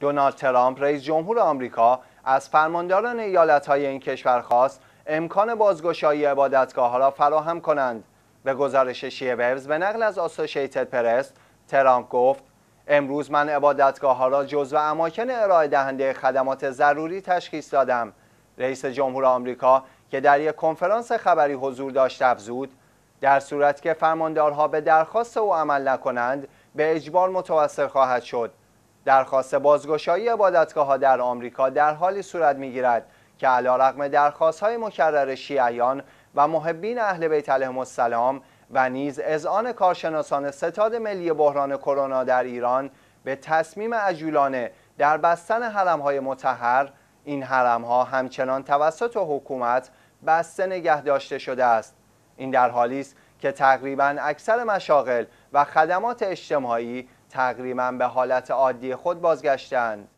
دونالد ترامپ رئیس جمهور آمریکا از فرمانداران ایالتهای این کشور خواست امکان بازگشایی عبادتگاه ها را فراهم کنند. به گزارش شیه وبز به نقل از آسوشیتد پرس ترامپ گفت امروز من عبادتگاه ها را جزو اماکن ارائه دهنده خدمات ضروری تشخیص دادم. رئیس جمهور آمریکا که در یک کنفرانس خبری حضور داشت افزود در صورتی که فرماندارها به درخواست او عمل نکنند به اجبار متوسل خواهد شد. درخواست بازگشایی عبادتگاه ها در آمریکا در حالی صورت می‌گیرد که علیرغم درخواست های مکرر شیعیان و محبین اهل بیت علیهم السلام و نیز اذعان کارشناسان ستاد ملی بحران کرونا در ایران به تصمیم عجولانه در بستن حرم های متحر این حرم ها همچنان توسط حکومت بسته نگه داشته شده است. این در حالی است که تقریبا اکثر مشاغل و خدمات اجتماعی تقریبا به حالت عادی خود بازگشتند.